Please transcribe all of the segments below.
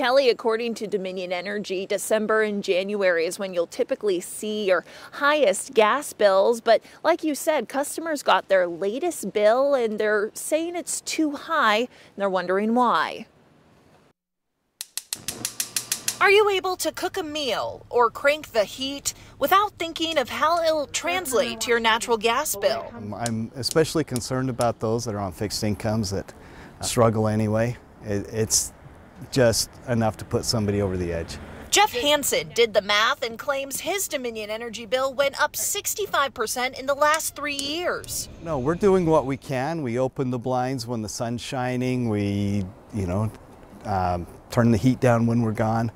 Kelly, according to Dominion Energy, December and January is when you'll typically see your highest gas bills. But like you said, customers got their latest bill and they're saying it's too high and they're wondering why. Are you able to cook a meal or crank the heat without thinking of how it'll translate to your natural gas bill? I'm especially concerned about those that are on fixed incomes that uh, struggle anyway. It's just enough to put somebody over the edge. Jeff Hansen did the math and claims his Dominion energy bill went up 65% in the last three years. No, we're doing what we can. We open the blinds when the sun's shining. We, you know, um, turn the heat down when we're gone.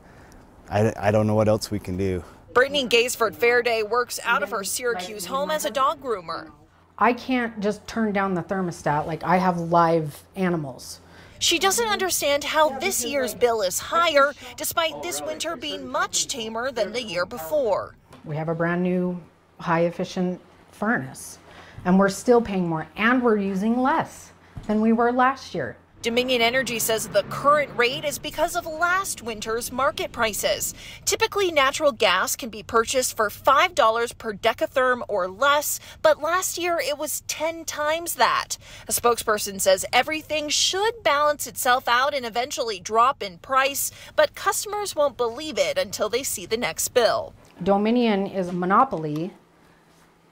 I, I don't know what else we can do. Brittany Gaysford Fairday works out of her Syracuse home as a dog groomer. I can't just turn down the thermostat like I have live animals. She doesn't understand how this year's bill is higher, despite this winter being much tamer than the year before. We have a brand new high efficient furnace, and we're still paying more, and we're using less than we were last year. Dominion Energy says the current rate is because of last winter's market prices. Typically, natural gas can be purchased for $5 per decatherm or less, but last year it was 10 times that. A spokesperson says everything should balance itself out and eventually drop in price, but customers won't believe it until they see the next bill. Dominion is a monopoly,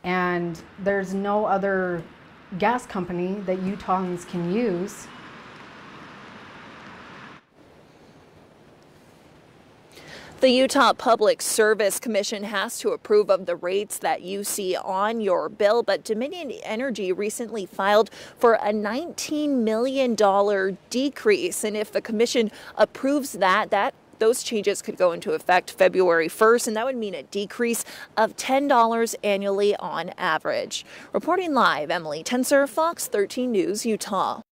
and there's no other gas company that Utahns can use The Utah Public Service Commission has to approve of the rates that you see on your bill, but Dominion Energy recently filed for a $19 million decrease. And if the commission approves that, that those changes could go into effect February 1st, and that would mean a decrease of $10 annually on average. Reporting live, Emily Tenser, Fox 13 News, Utah.